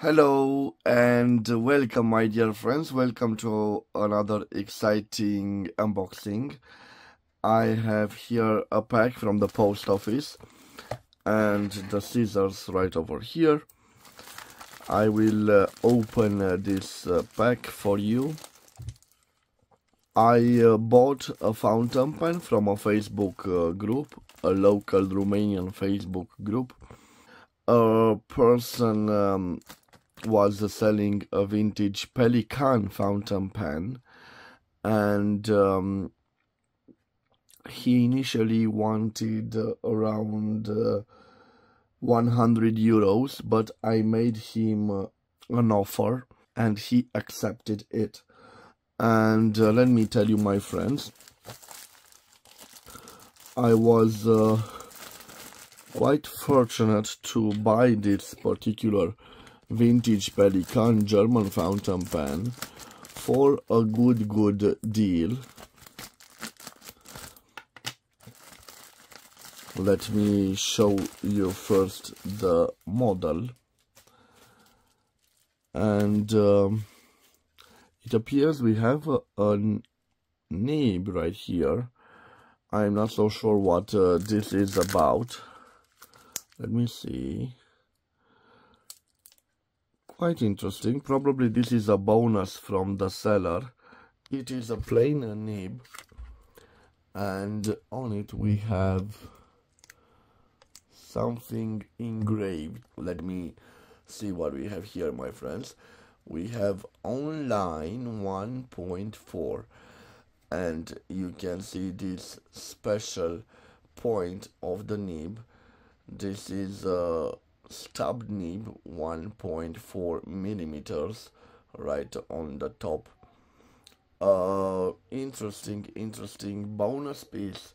Hello and welcome my dear friends. Welcome to another exciting unboxing. I have here a pack from the post office and the scissors right over here. I will uh, open uh, this uh, pack for you. I uh, bought a fountain pen from a Facebook uh, group a local Romanian Facebook group. A person um, was selling a vintage Pelikan fountain pen, and um, he initially wanted around uh, 100 euros, but I made him uh, an offer and he accepted it. And uh, let me tell you, my friends, I was uh, quite fortunate to buy this particular vintage Pelikan German fountain pen for a good good deal. Let me show you first the model and um, it appears we have a, a, nib right here. I'm not so sure what uh, this is about. Let me see quite interesting. Probably this is a bonus from the seller. It is a plain nib and on it we have something engraved. Let me see what we have here, my friends. We have online 1.4 and you can see this special point of the nib. This is a stub nib 1.4 millimeters right on the top. Uh interesting interesting bonus piece.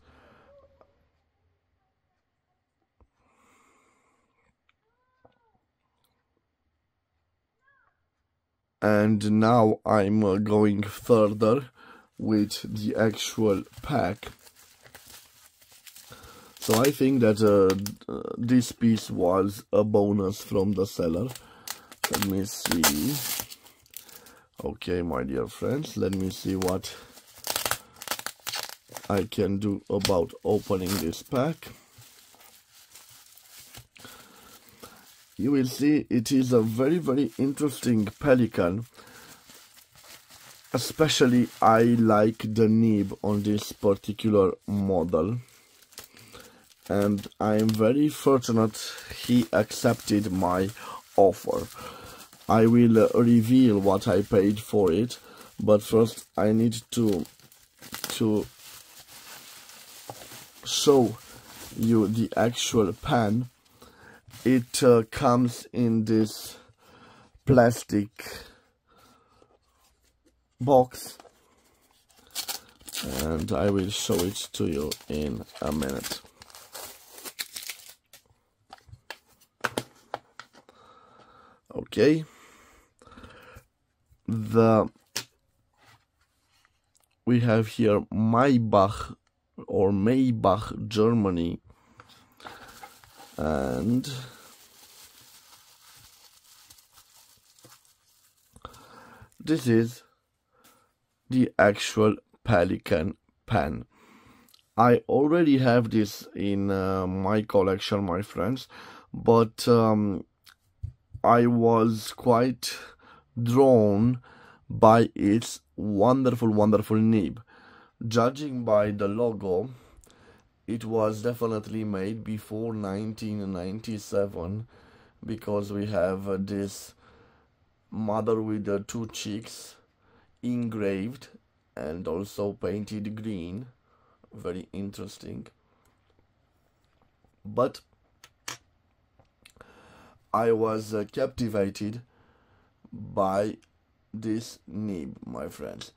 And now I'm going further with the actual pack so I think that uh, this piece was a bonus from the seller. Let me see. Okay, my dear friends, let me see what I can do about opening this pack. You will see it is a very, very interesting Pelikan. Especially I like the nib on this particular model and I am very fortunate he accepted my offer. I will uh, reveal what I paid for it, but first I need to to show you the actual pen. It uh, comes in this plastic box and I will show it to you in a minute. Okay the we have here Maybach or Maybach Germany. And this is the actual Pelikan pen. I already have this in uh, my collection my friends but um, I was quite drawn by its wonderful, wonderful nib. Judging by the logo, it was definitely made before 1997 because we have this mother with the two cheeks engraved and also painted green. Very interesting. But I was uh, captivated by this nib, my friends.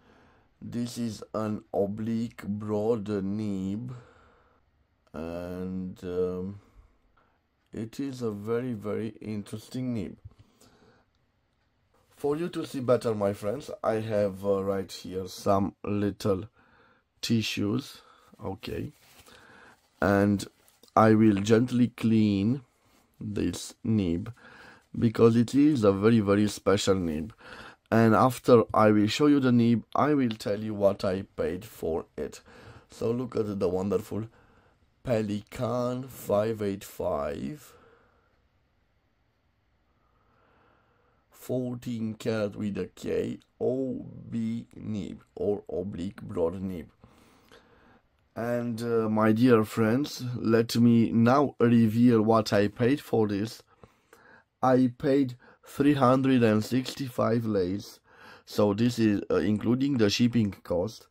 This is an oblique broad nib and um, it is a very very interesting nib. For you to see better my friends, I have uh, right here some little tissues, okay, and I will gently clean this nib because it is a very very special nib. And after I will show you the nib I will tell you what I paid for it. So look at the wonderful Pelikan 585 14 karat with a K OB nib or oblique broad nib and uh, my dear friends let me now reveal what I paid for this. I paid 365 leis so this is uh, including the shipping cost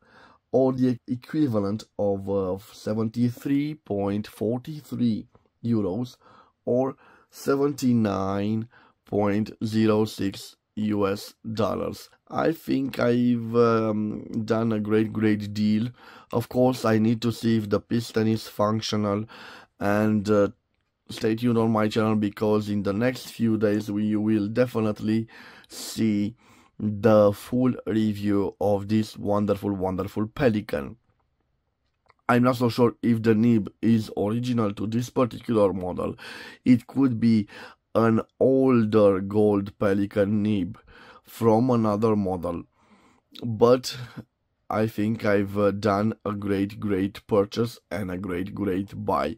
or the equivalent of uh, 73.43 euros or 79.06 US dollars. I think I've um, done a great, great deal. Of course, I need to see if the piston is functional and uh, stay tuned on my channel because in the next few days we will definitely see the full review of this wonderful wonderful Pelikan i'm not so sure if the nib is original to this particular model it could be an older gold Pelikan nib from another model but I think I've uh, done a great, great purchase and a great, great buy.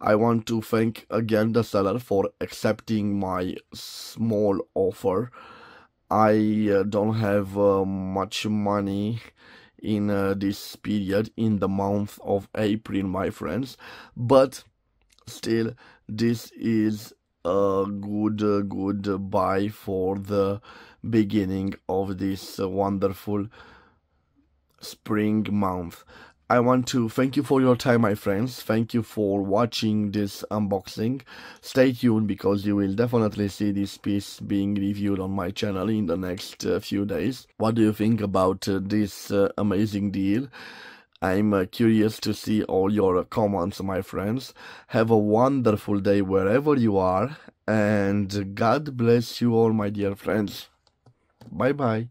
I want to thank again the seller for accepting my small offer. I uh, don't have uh, much money in uh, this period in the month of April, my friends, but still, this is a good, uh, good for the beginning of this wonderful spring month. I want to thank you for your time, my friends. Thank you for watching this unboxing. Stay tuned because you will definitely see this piece being reviewed on my channel in the next uh, few days. What do you think about uh, this uh, amazing deal? I'm uh, curious to see all your comments, my friends. Have a wonderful day wherever you are, and God bless you all, my dear friends. Bye bye.